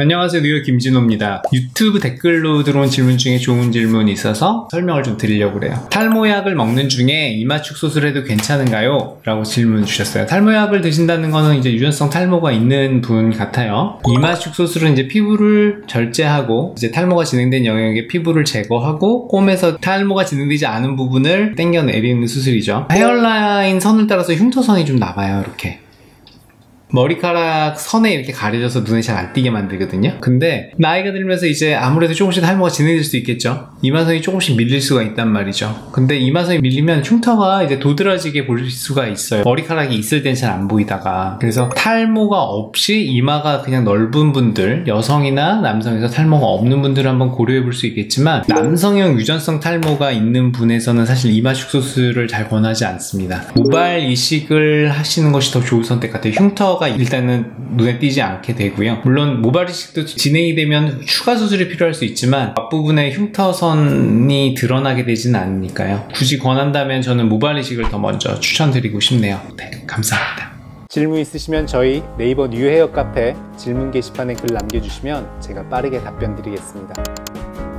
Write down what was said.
안녕하세요. 뉴욕 김진호입니다. 유튜브 댓글로 들어온 질문 중에 좋은 질문이 있어서 설명을 좀 드리려고 그래요. 탈모약을 먹는 중에 이마축 수술해도 괜찮은가요? 라고 질문 주셨어요. 탈모약을 드신다는 거는 이제 유전성 탈모가 있는 분 같아요. 이마축 수술은 이제 피부를 절제하고 이제 탈모가 진행된 영역의 피부를 제거하고 꼼에서 탈모가 진행되지 않은 부분을 땡겨 내리는 수술이죠. 헤어라인 선을 따라서 흉터선이 좀 나와요 이렇게 머리카락 선에 이렇게 가려져서 눈에 잘 안 띄게 만들거든요. 근데 나이가 들면서 이제 아무래도 조금씩 탈모가 진해질 수 있겠죠. 이마선이 조금씩 밀릴 수가 있단 말이죠. 근데 이마선이 밀리면 흉터가 이제 도드라지게 보일 수가 있어요. 머리카락이 있을 땐 잘 안 보이다가. 그래서 탈모가 없이 이마가 그냥 넓은 분들, 여성이나 남성에서 탈모가 없는 분들을 한번 고려해 볼 수 있겠지만 남성형 유전성 탈모가 있는 분에서는 사실 이마 축소 수술을 잘 권하지 않습니다. 모발 이식을 하시는 것이 더 좋은 선택 같아요. 흉터 가 효과가 일단은 눈에 띄지 않게 되고요. 물론 모발 이식도 진행이 되면 추가 수술이 필요할 수 있지만 앞부분에 흉터선이 드러나게 되지는 않으니까요. 굳이 권한다면 저는 모발 이식을 더 먼저 추천드리고 싶네요. 네, 감사합니다. 질문 있으시면 저희 네이버 뉴헤어 카페 질문 게시판에 글 남겨주시면 제가 빠르게 답변 드리겠습니다.